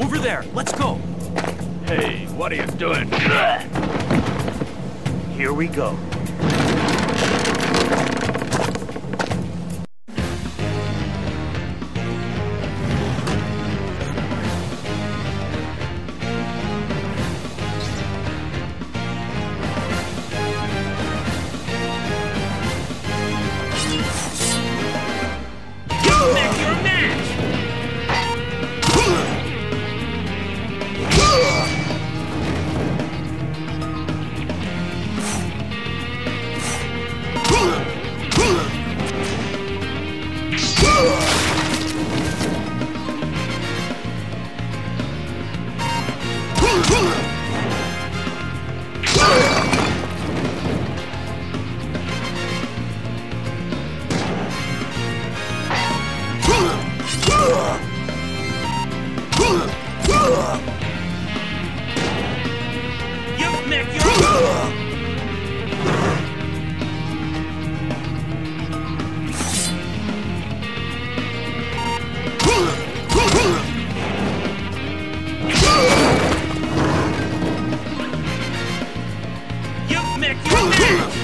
Over there, let's go. Hey, what are you doing? Here we go. Huh!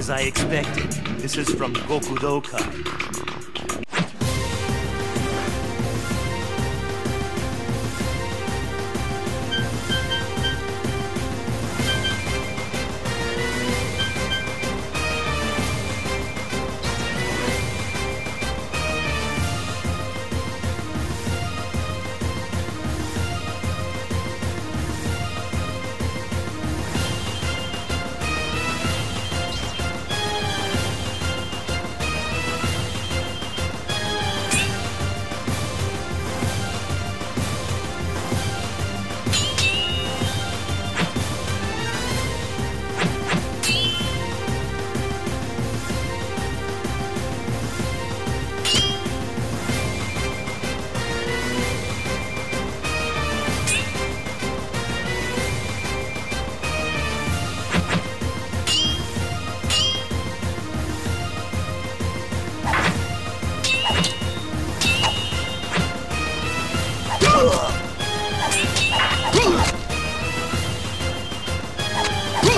As I expected, this is from Gokudokai.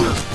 Ooh.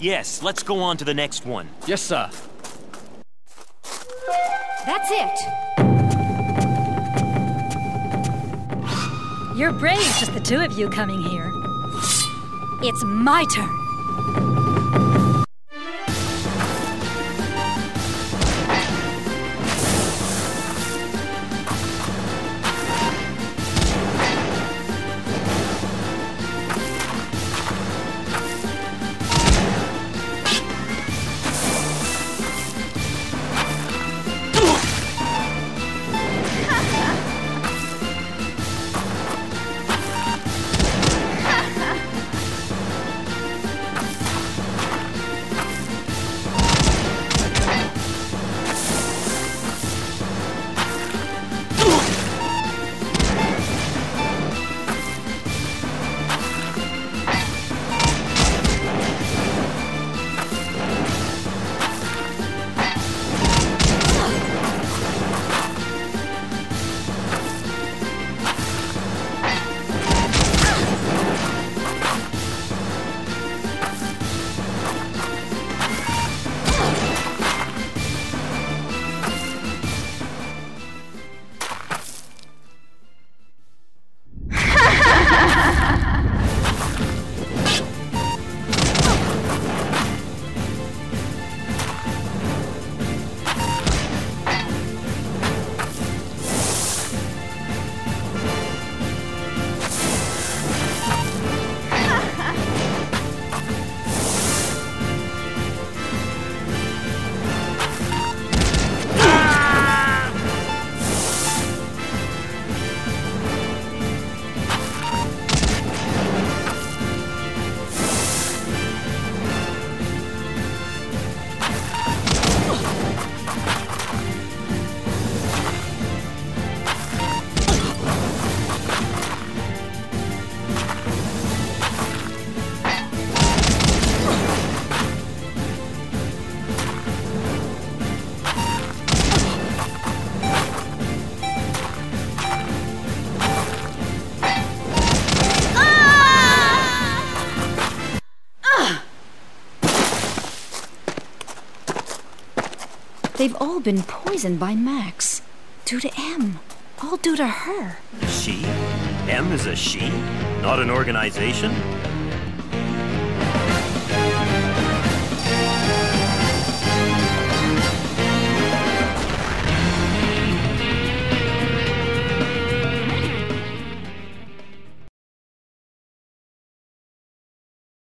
Yes, let's go on to the next one. Yes, sir. That's it. You're brave, just the two of you coming here. It's my turn. They've all been poisoned by Max. Due to M. All due to her. She? M is a she? Not an organization?